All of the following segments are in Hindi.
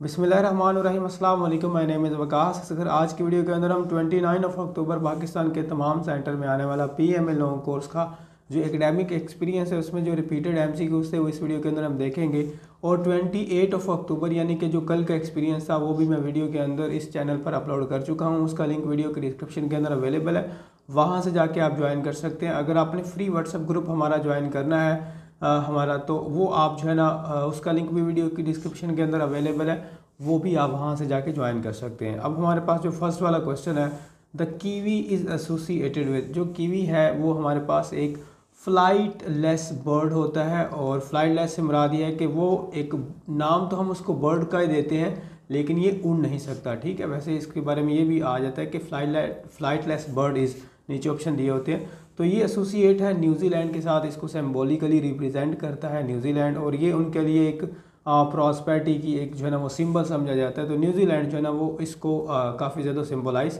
बिसमीम अल्लाम my name is Waqas. Asghar आज की वीडियो के अंदर हम 29 ऑफ़ अक्टूबर पाकिस्तान के तमाम सेंटर में आने वाला पी एम लॉन्ग कोर्स का जो एकेडमिक एक्सपीरियंस है, उसमें जो रिपीटेड एम सी थे, वो इस वीडियो के अंदर हम देखेंगे। और 28 ऑफ़ अक्टूबर, यानी कि जो कल का एक्सपीरियंस था, वो भी मैं वीडियो के अंदर इस चैनल पर अपलोड कर चुका हूँ। उसका लिंक वीडियो के डिस्क्रिप्शन के अंदर अवेलेबल है। वहाँ से जाके आप ज्वाइन कर सकते हैं। अगर आपने फ्री व्हाट्सअप ग्रुप हमारा ज्वाइन करना है हमारा तो वो आप जो है ना उसका लिंक भी वीडियो की डिस्क्रिप्शन के अंदर अवेलेबल है। वो भी आप वहाँ से जाके ज्वाइन कर सकते हैं। अब हमारे पास जो फ़र्स्ट वाला क्वेश्चन है the kiwi is associated with जो कीवी है, वो हमारे पास एक फ़्लाइट लेस बर्ड होता है और फ़्लाइट लेस से मुराद ये है कि वो एक नाम तो हम उसको बर्ड का ही देते हैं, लेकिन ये उड़ नहीं सकता, ठीक है? वैसे इसके बारे में ये भी आ जाता है कि flight flightless bird is नीचे ऑप्शन दिए होते हैं। तो ये एसोसिएट है न्यूजीलैंड के साथ, इसको सिम्बोलिकली रिप्रेजेंट करता है न्यूजीलैंड और ये उनके लिए एक प्रॉस्पेरिटी की एक जो है ना वो सिंबल समझा जाता है। तो न्यूजीलैंड जो है ना वो इसको काफ़ी ज़्यादा सिम्बोलाइज़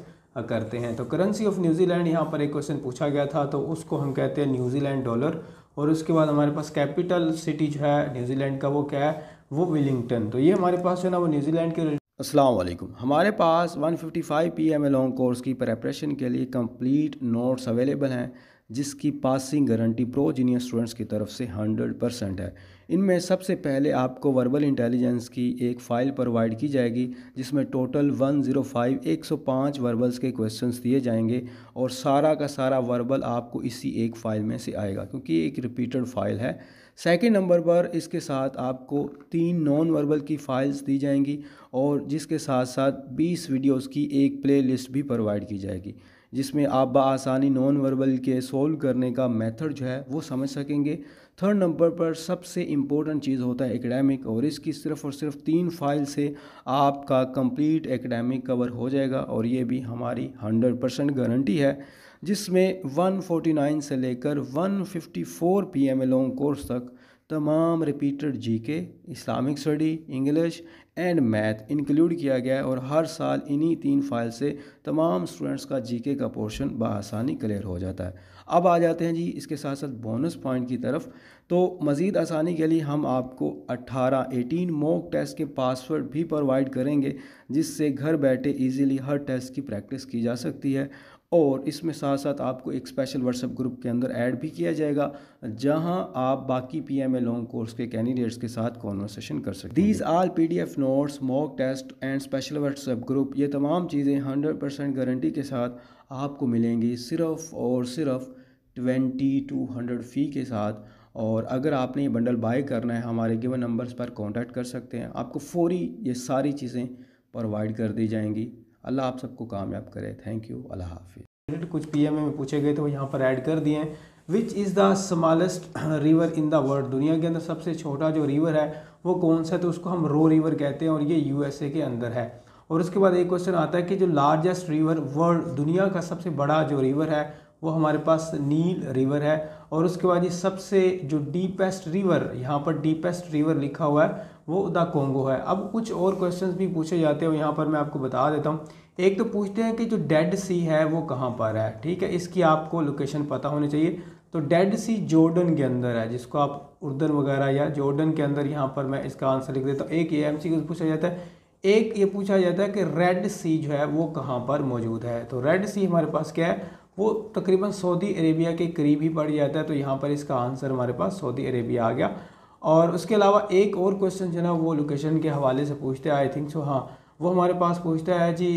करते हैं। तो करेंसी ऑफ़ न्यूजीलैंड यहाँ पर एक क्वेश्चन पूछा गया था तो उसको हम कहते हैं न्यूजीलैंड डॉलर और उसके बाद हमारे पास कैपिटल सिटी जो है न्यूजीलैंड का वो क्या है? वो विलिंगटन तो ये हमारे पास जो है ना वो न्यूजीलैंड के वालेकुम। हमारे पास 155 पी एम लॉन्ग कोर्स की प्रेपरेशन के लिए कंप्लीट नोट्स अवेलेबल हैं, जिसकी passing guarantee pro genius students की तरफ़ से 100 परसेंट है। इनमें सबसे पहले आपको वर्बल इंटेलिजेंस की एक फ़ाइल प्रोवाइड की जाएगी, जिसमें टोटल 105 105 वर्बल्स के क्वेश्चंस दिए जाएँगे और सारा का सारा वर्बल आपको इसी एक फ़ाइल में से आएगा, क्योंकि एक रिपीटेड फ़ाइल है। सेकेंड नंबर पर इसके साथ आपको तीन नॉन वर्बल की फ़ाइल्स दी जाएँगी और जिसके साथ साथ बीस वीडियोज़ की एक प्ले लिस्ट भी प्रोवाइड की जाएगी, जिसमें आप बसानी नॉन वर्बल के सोल्व करने का मेथड जो है वो समझ सकेंगे। थर्ड नंबर पर सबसे इम्पोर्टेंट चीज़ होता है एकेडमिक और इसकी सिर्फ़ और सिर्फ़ तीन फ़ाइल से आपका कंप्लीट एकेडमिक कवर हो जाएगा और ये भी हमारी हंड्रेड परसेंट गारंटी है। जिसमें 149 से लेकर 154 पी एम लॉन्ग कोर्स तक तमाम repeated GK Islamic study English and math include किया गया है और हर साल इन्हीं तीन फ़ाइल से तमाम स्टूडेंट्स का जीके का पोर्शन बसानी क्लियर हो जाता है। अब आ जाते हैं जी इसके साथ साथ बोनस पॉइंट की तरफ़। तो मज़ीद आसानी के लिए हम आपको 18 18 मॉक टेस्ट के पासवर्ड भी प्रोवाइड करेंगे, जिससे घर बैठे इजीली हर टेस्ट की प्रैक्टिस की जा सकती है। और इसमें साथ साथ आपको एक स्पेशल व्हाट्सएप ग्रुप के अंदर ऐड भी किया जाएगा, जहाँ आप बाकी P M A long course के कैंडिडेट्स के साथ कॉन्वर्सेशन कर सकते these all P D F notes mock test and special WhatsApp group ये तमाम चीज़ें हंड्रेड परसेंट गारंटी के साथ आपको मिलेंगी, सिर्फ़ और सिर्फ़ ट्वेंटी टू हंड्रेड फ़ी के साथ। और अगर आपने ये बंडल बाय करना है, हमारे गिवन नंबर्स पर कॉन्टैक्ट कर सकते हैं। आपको फौरी ये सारी चीज़ें प्रोवाइड कर दी जाएँगी। अल्लाह आप सबको कामयाब करे। थैंक यू अल्लाह हाफि कुछ पी एम में पूछे गए तो यहाँ पर ऐड कर दिए हैं। Which is the smallest river in the world दुनिया के अंदर सबसे छोटा जो रिवर है, वो कौन सा है? तो उसको हम रो रिवर कहते हैं और ये यूएसए के अंदर है। और उसके बाद एक क्वेश्चन आता है कि जो लार्जेस्ट रिवर वर्ल्ड दुनिया का सबसे बड़ा जो रिवर है, वो हमारे पास नील रिवर है। और उसके बाद ये सबसे जो डीपेस्ट रिवर यहाँ पर डीपेस्ट रिवर लिखा हुआ है वो द कोंगो है। अब कुछ और क्वेश्चंस भी पूछे जाते हैं यहाँ पर मैं आपको बता देता हूँ। एक तो पूछते हैं कि जो डेड सी है, वो कहाँ पर है? ठीक है, इसकी आपको लोकेशन पता होनी चाहिए। तो डेड सी जॉर्डन के अंदर है, जिसको आप उर्दन वगैरह या जॉर्डन के अंदर यहाँ पर मैं इसका आंसर लिख देता हूँ। एक ये एम पूछा जाता है। एक ये पूछा जाता है कि रेड सी जो है, वो कहाँ पर मौजूद है? तो रेड सी हमारे पास क्या है? वो तकरीबन सऊदी अरेबिया के करीब ही पड़ जाता है। तो यहाँ पर इसका आंसर हमारे पास सऊदी अरेबिया आ गया। और उसके अलावा एक और क्वेश्चन जो ना, वो लोकेशन के हवाले से पूछते हैं आई थिंक सो हाँ। वो हमारे पास पूछता है जी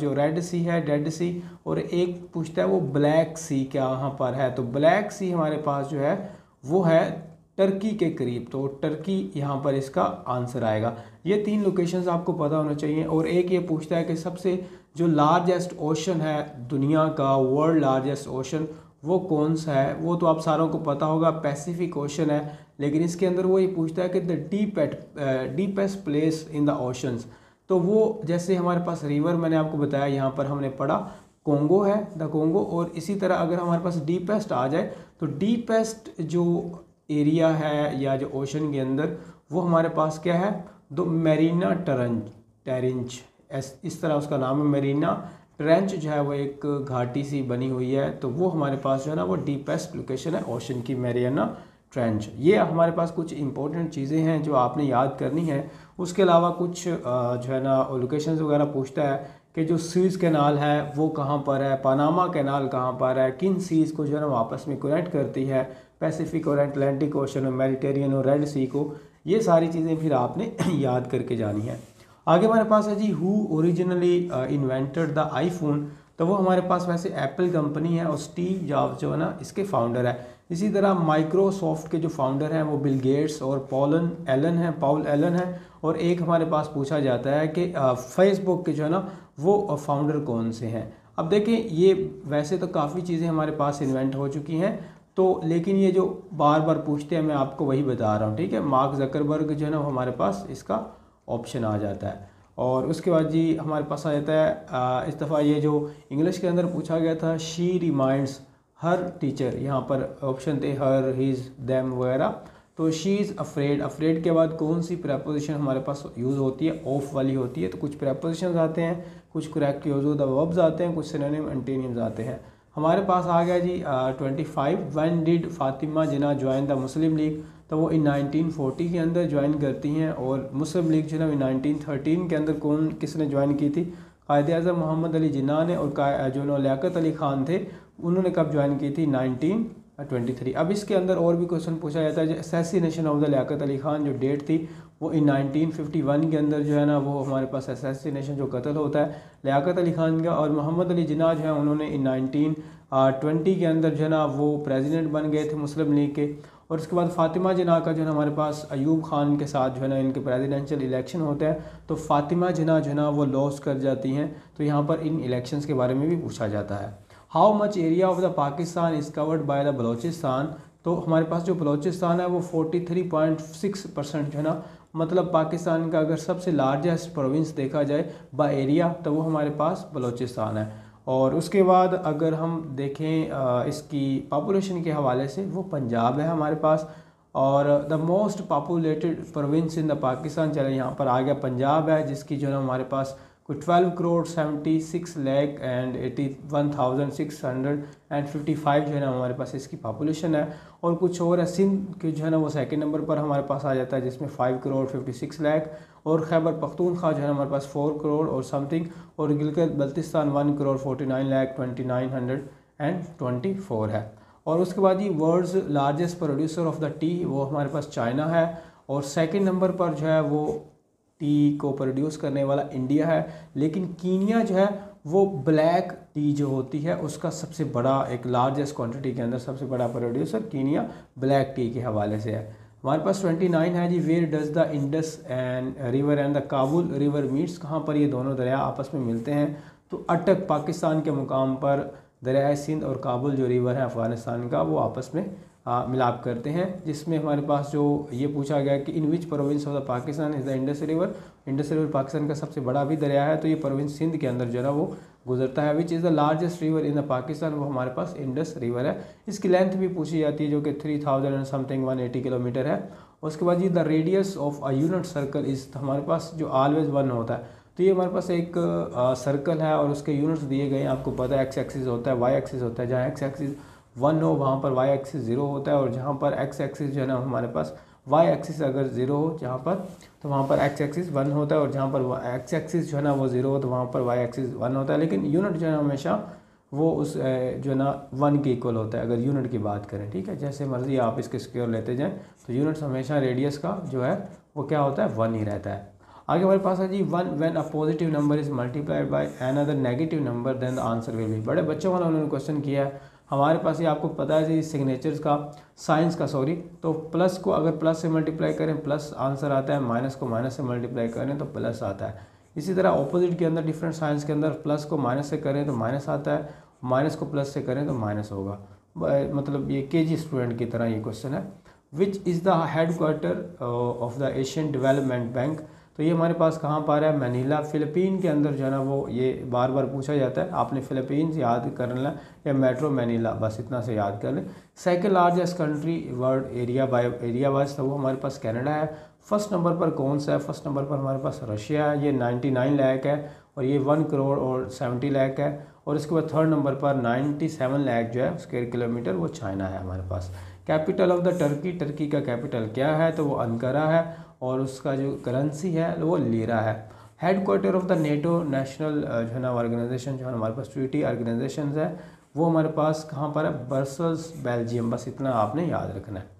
जो रेड सी है डेड सी और एक पूछता है वो ब्लैक सी क्या वहाँ पर है। तो ब्लैक सी हमारे पास जो है, वो है टर्की के करीब। तो टर्की यहाँ पर इसका आंसर आएगा। ये तीन लोकेशंस आपको पता होना चाहिए, और एक ये पूछता है कि सबसे जो लार्जेस्ट ओशन है दुनिया का वर्ल्ड लार्जेस्ट ओशन वो कौन सा है? वो तो आप सारों को पता होगा पैसिफिक ओशन है। लेकिन इसके अंदर वो ये पूछता है कि the deep at deepest place in the oceans तो वो जैसे हमारे पास रिवर मैंने आपको बताया, यहाँ पर हमने पढ़ा कोंगो है द कोंगो और इसी तरह अगर हमारे पास डीपेस्ट आ जाए तो डीपेस्ट जो एरिया है या जो ओशन के अंदर, वो हमारे पास क्या है? दो मेरीना टरंज टेरेंच इस तरह उसका नाम है मेरीना ट्रेंच जो है वो एक घाटी सी बनी हुई है तो वो हमारे पास जो है ना वो डीपेस्ट लोकेशन है ओशन की मेरियाना ट्रेंच ये हमारे पास कुछ इंपॉर्टेंट चीज़ें हैं जो आपने याद करनी है। उसके अलावा कुछ जो है ना लोकेशन वगैरह पूछता है कि जो सीज कैनाल है, वो कहाँ पर है पनामा कैनाल कहाँ पर है, किन सीज़ को जो है ना आपस में कनेक्ट करती है पैसिफिक और एटलांटिक ओशन और मेडिटेरियन और रेड सी को, ये सारी चीज़ें फिर आपने याद करके जानी है। आगे हमारे पास है जी who originally invented the iPhone तो वो हमारे पास वैसे एप्पल कंपनी है और स्टीव जॉब जो है ना, इसके फाउंडर है। इसी तरह माइक्रोसॉफ्ट के जो फाउंडर हैं, वो बिल गेट्स और पॉलन एलन हैं पॉल एलन है। और एक हमारे पास पूछा जाता है कि फेसबुक के जो है ना, वो फाउंडर कौन से हैं? अब देखें, ये वैसे तो काफ़ी चीज़ें हमारे पास इन्वेंट हो चुकी हैं। तो लेकिन ये जो बार बार पूछते हैं, मैं आपको वही बता रहा हूँ, ठीक है? मार्क जकरबर्ग जो है ना हमारे पास इसका ऑप्शन आ जाता है। और उसके बाद जी हमारे पास आ जाता है इस दफ़ा ये जो इंग्लिश के अंदर पूछा गया था शी रिमाइंड्स हर टीचर यहाँ पर ऑप्शन थे हर हिज दैम वगैरह। तो शी इज़ अफ्रेड अफ्रेड के बाद कौन सी प्रपोजिशन हमारे पास यूज़ होती है? ऑफ़ वाली होती है। तो कुछ प्रपोजिशन आते हैं, कुछ क्रैक यूज़ वर्ब्स आते हैं, कुछ सिनोनिम एंटीनियम्स आते हैं। हमारे पास आ गया जी twenty five one did Fatima Jinnah join the Muslim League तो वो इन 1940 के अंदर ज्वाइन करती हैं और मुस्लिम लीग जो है ना नाइनटीन थर्टीन के अंदर कौन, किसने ज्वाइन की थी? कायद अजम मोहम्मद अली जिना ने और जो लियाकत अली ख़ान थे, उन्होंने कब ज्वाइन की थी? नाइनटीन ट्वेंटी थ्री अब इसके अंदर और भी क्वेश्चन पूछा जाता है, जो assassination of the Liaquat Ali Khan जो डेट थी, वो इन 1951 के अंदर जो है ना, वो हमारे पास असैसिनेशन जो कत्ल होता है, लियाकत अली ख़ान का और मोहम्मद अली जिना जो है, उन्होंने इन नाइनटीन ट्वेंटी के अंदर जो है ना, वो प्रेसिडेंट बन गए थे मुस्लिम लीग के। और उसके बाद फ़ातिमा जना का जो है हमारे पास अयूब ख़ान के साथ जो है ना, इनके प्रेसिडेंशियल इलेक्शन होते हैं तो फ़ातिमा जना जो है ना, वो लॉस कर जाती हैं। तो यहाँ पर इन इलेक्शंस के बारे में भी पूछा जाता है। How much area of the Pakistan is covered by the Balochistan तो हमारे पास जो बलोचिस्तान है, वो 43.6 परसेंट जो है ना मतलब पाकिस्तान का अगर सबसे लार्जेस्ट प्रोविंस देखा जाए बाय एरिया तो वो हमारे पास बलोचिस्तान है। और उसके बाद अगर हम देखें इसकी पॉपुलेशन के हवाले से, वो पंजाब है हमारे पास। और the most populated province in the Pakistan चले, यहाँ पर आ गया पंजाब है, जिसकी जो है हमारे पास कोई twelve crore seventy six lakh and eighty one thousand six hundred and fifty five जो है ना हमारे पास इसकी पॉपुलेशन है। और कुछ और है, सिंध के जो है ना वो सेकंड नंबर पर हमारे पास आ जाता है, जिसमें five crore fifty six lakh और खैबर पख्तूनख्वा जो है ना हमारे पास फोर करोड़ और समथिंग और Gilgit Baltistan one crore forty nine lakh twenty nine hundred and twenty four है। और उसके बाद ये world's largest producer of the tea वो हमारे पास चाइना है। और सेकेंड नंबर पर जो है वो टी को प्रोड्यूस करने वाला इंडिया है, लेकिन कीनिया जो है, वो ब्लैक टी जो होती है, उसका सबसे बड़ा, एक लार्जेस्ट क्वांटिटी के अंदर सबसे बड़ा प्रोड्यूसर कीनिया ब्लैक टी के हवाले से है। हमारे पास 29 है जी where does the Indus and river and the Kabul river meets कहाँ पर ये दोनों दरिया आपस में मिलते हैं? तो अटक पाकिस्तान के मुकाम पर दरिया सिंध और काबुल जो रिवर है, अफ़गानिस्तान का, वो आपस में मिलाप करते हैं, जिसमें हमारे पास जो ये पूछा गया कि in which province of the Pakistan is the Indus river Indus river Pakistan का सबसे बड़ा भी दरिया है तो ये प्रोविंस सिंध के अंदर जो है वो गुजरता है which is the largest river in the Pakistan वो हमारे पास इंडस रिवर है। इसकी लेंथ भी पूछी जाती है, जो कि three thousand and something one eighty kilometre है। उसके बाद ये the radius of a unit circle is हमारे पास जो ऑलवेज वन होता है। तो ये हमारे पास एक सर्कल है, और उसके यूनिट्स दिए गए हैं, आपको पता है एक्स एक्सिस होता है वाई एक्सिस होता है, जहाँ एक्स एक्सिस वन हो, वहाँ पर वाई एक्सिस ज़ीरो होता है और जहाँ पर एक्स एक्सिस जो है ना, हमारे पास वाई एक्सिस अगर ज़ीरो हो जहाँ पर तो वहाँ पर एक्स एक्सिस वन होता है और जहाँ पर एक्स एक्सिस जो है ना, वो ज़ीरो हो तो वहाँ पर वाई एक्सिस वन होता है। लेकिन यूनिट जो है हमेशा वो उस जो है ना वन के इक्वल होता है, अगर यूनिट की बात करें, ठीक है? जैसे मर्ज़ी आप इसके स्क्योर लेते जाएँ तो यूनिट्स हमेशा रेडियस का जो है, वो क्या होता है? वन ही रहता है। आगे हमारे पास है जी one when a positive number is multiplied by another negative number then the answer will be बड़े बच्चों वाला उन्होंने क्वेश्चन किया है हमारे पास ये आपको पता है जी सिग्नेचर्स का साइंस का सॉरी तो प्लस को अगर प्लस से मल्टीप्लाई करें प्लस आंसर आता है माइनस को माइनस से मल्टीप्लाई करें तो प्लस आता है। इसी तरह ऑपोजिट के अंदर डिफरेंट साइंस के अंदर प्लस को माइनस से करें तो माइनस आता है माइनस को प्लस से करें तो माइनस होगा। मतलब ये के स्टूडेंट की तरह ये क्वेश्चन है। Which is the headquarter of the Asian development bank तो ये हमारे पास कहाँ पर है? मैनीला, फ़िलिपीन के अंदर जो है ना वो ये बार बार पूछा जाता है। आपने फ़िलिपींस याद कर लेना या मेट्रो मैनीला, बस इतना से याद कर लें। Second largest country world area by, area wise तो वो हमारे पास कनाडा है। फ़र्स्ट नंबर पर कौन सा है? फ़र्स्ट नंबर पर हमारे पास रशिया है। ये नाइन्टी नाइन लैख है और ये वन करोड़ और सेवेंटी लैक है। और इसके बाद थर्ड नंबर पर नाइन्टी सेवन लैख जो है स्क्वेयर किलोमीटर वो चाइना है हमारे पास। Capital of the Turkey Turkey का कैपिटल क्या है? तो वो अनकरा है। और उसका जो करेंसी है, वो लीरा है। Headquarter of the NATO national जो है ना ऑर्गेनाइजेशन जो है हमारे पास ट्रीटी ऑर्गेनाइजेशन है, वो हमारे पास कहाँ पर है? बर्सल्स बेल्जियम बस इतना आपने याद रखना है।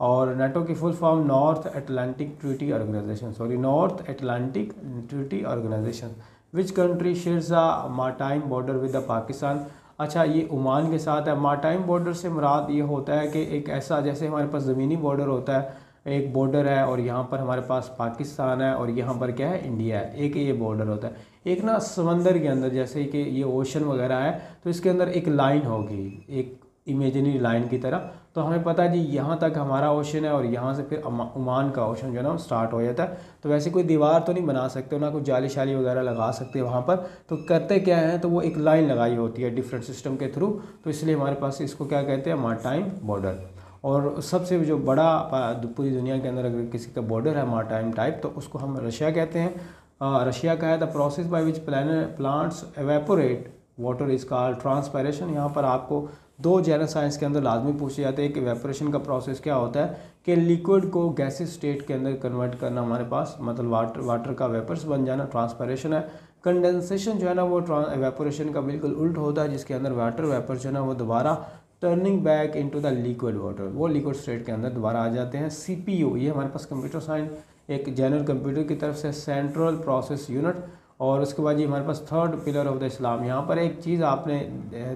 और नेटो की full form North Atlantic Treaty Organization sorry North Atlantic Treaty Organization which country shares a maritime border with the Pakistan अच्छा ये ओमान के साथ है। माटाइम बॉर्डर से मुराद ये होता है कि एक ऐसा, जैसे हमारे पास ज़मीनी बॉर्डर होता है एक बॉर्डर है और यहाँ पर हमारे पास पाकिस्तान है और यहाँ पर क्या है? इंडिया है। एक ये बॉर्डर होता है। एक ना समंदर के अंदर, जैसे कि ये ओशन वगैरह है तो इसके अंदर एक लाइन होगी, एक इमेजनरी लाइन की तरह। तो हमें पता है जी, यहाँ तक हमारा ओशन है और यहाँ से फिर ओमान का ओशन जो है ना स्टार्ट हो जाता है। तो वैसे कोई दीवार तो नहीं बना सकते ना कोई जाली शाली वगैरह लगा सकते वहाँ पर। तो करते क्या हैं तो वो एक लाइन लगाई होती है डिफरेंट सिस्टम के थ्रू तो इसलिए हमारे पास इसको क्या कहते हैं? मार्टाइम बॉर्डर और सबसे जो बड़ा पूरी दुनिया के अंदर अगर किसी का बॉर्डर है मार्टाइम टाइप तो उसको हम रशिया कहते हैं। रशिया का है the process by which plants evaporate water is called transpiration यहाँ पर आपको दो जनरल साइंस के अंदर लाजमी पूछे जाते हैं कि वेपरेशन का प्रोसेस क्या होता है, कि लिक्विड को गैसेस स्टेट के अंदर कन्वर्ट करना हमारे पास मतलब वाटर वाटर का वेपर्स बन जाना ट्रांसपरेशन है। कंडेंसेशन जो है ना, वो वेपोरेशन का बिल्कुल उल्ट होता है, जिसके अंदर वाटर वेपर जो है ना, वो दोबारा turning back into the liquid water वो लिक्विड स्टेट के अंदर दोबारा आ जाते हैं। सीपीयू ये हमारे पास कंप्यूटर साइंस एक जनरल कंप्यूटर की तरफ़ से सेंट्रल प्रोसेस यूनिट और उसके बाद ये हमारे पास third pillar of the Islam यहाँ पर एक चीज़ आपने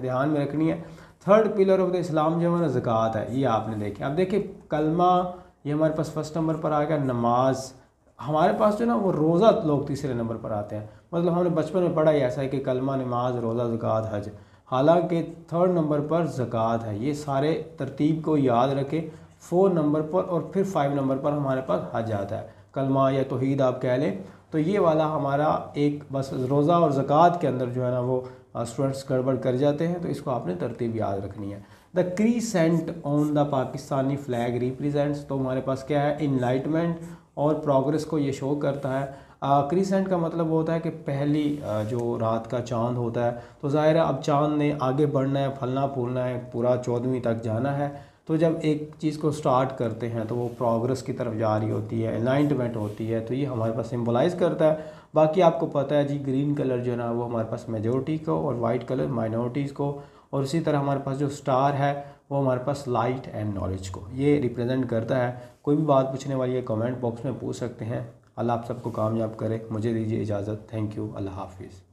ध्यान में रखनी है। Third pillar of the Islam जो हमारा ज़क़़त है। ये आपने देखे। अब देखिए, कलमा, ये हमारे पास फ़र्स्ट नंबर पर आ गया, नमाज़। हमारे पास जो ना, वो रोज़ा लोग तीसरे नंबर पर आते हैं। मतलब हमने बचपन में पढ़ा ही ऐसा है कि कलमा, नमाज़, रोज़ा, ज़क़़त, हज। हालाँकि थर्ड नंबर पर ज़क़़त है। ये सारे तरतीब को याद रखें। फोर नंबर पर और फिर फाइव नंबर पर हमारे पास हज आता है। कलमा या तोहीद आप कह लें। तो ये वाला हमारा एक बस रोज़ा और ज़क़़त के अंदर जो है ना वो स्टूडेंट्स गड़बड़ कर जाते हैं। तो इसको आपने तरतीब याद रखनी है। The crescent on the Pakistani flag represents तो हमारे पास क्या है? इनलाइटमेंट और प्रोग्रेस को ये शो करता है। क्रीसेंट का मतलब वो होता है कि पहली जो रात का चाँद होता है तो ज़ाहिर है अब चाँद ने आगे बढ़ना है, फलना फूलना है, पूरा चौदहवीं तक जाना है तो जब एक चीज़ को स्टार्ट करते हैं तो वो प्रोग्रेस की तरफ़ जा रही होती है अलाइनमेंट होती है तो ये हमारे पास सिम्बलाइज़ करता है। बाकी आपको पता है जी ग्रीन कलर जो है ना, वो हमारे पास मेजोरिटी को और वाइट कलर माइनॉरिटीज़ को, और इसी तरह हमारे पास जो स्टार है, वो हमारे पास लाइट एंड नॉलेज को, ये रिप्रेजेंट करता है। कोई भी बात पूछने वाली है कमेंट बॉक्स में पूछ सकते हैं। अल्लाह आप सबको कामयाब करे। मुझे दीजिए इजाज़त। थैंक यू अल्लाह हाफिज़।